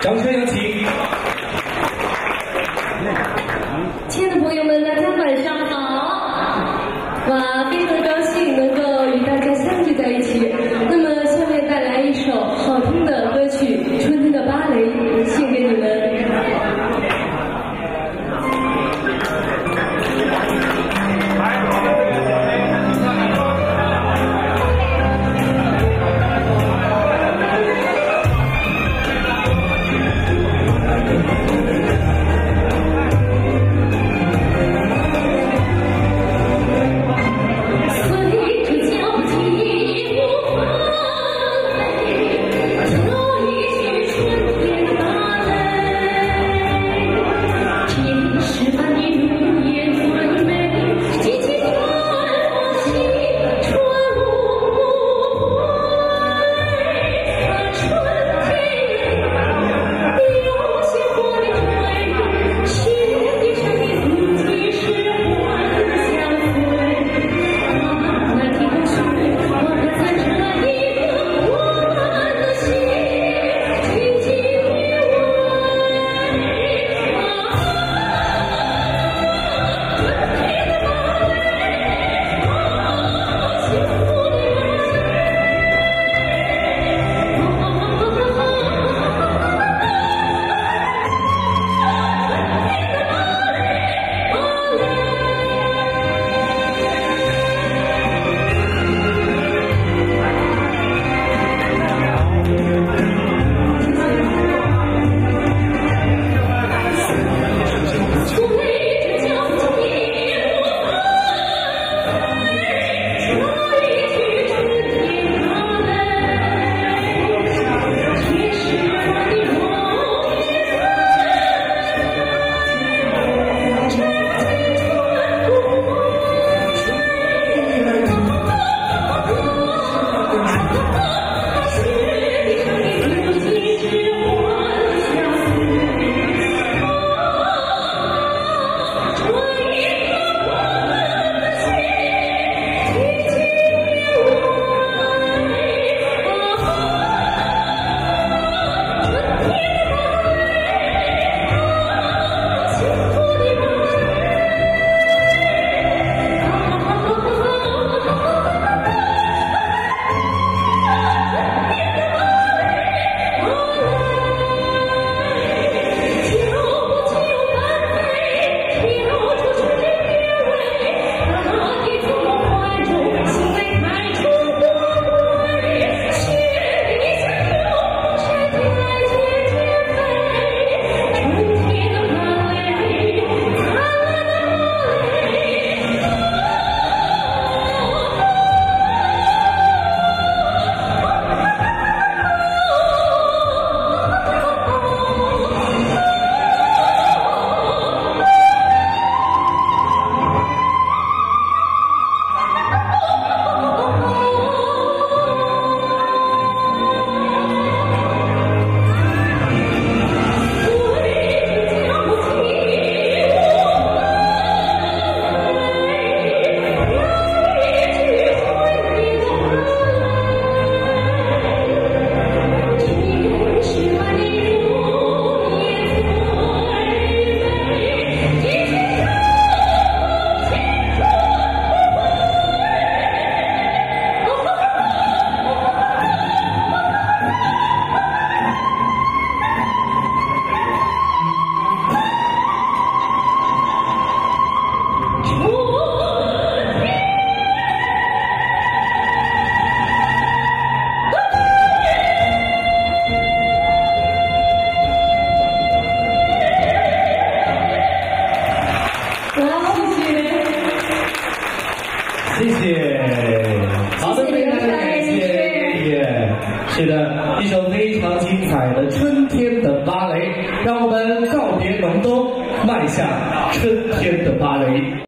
掌声有请。是的，一首非常精彩的春天的芭蕾，让我们告别隆冬，迈向春天的芭蕾。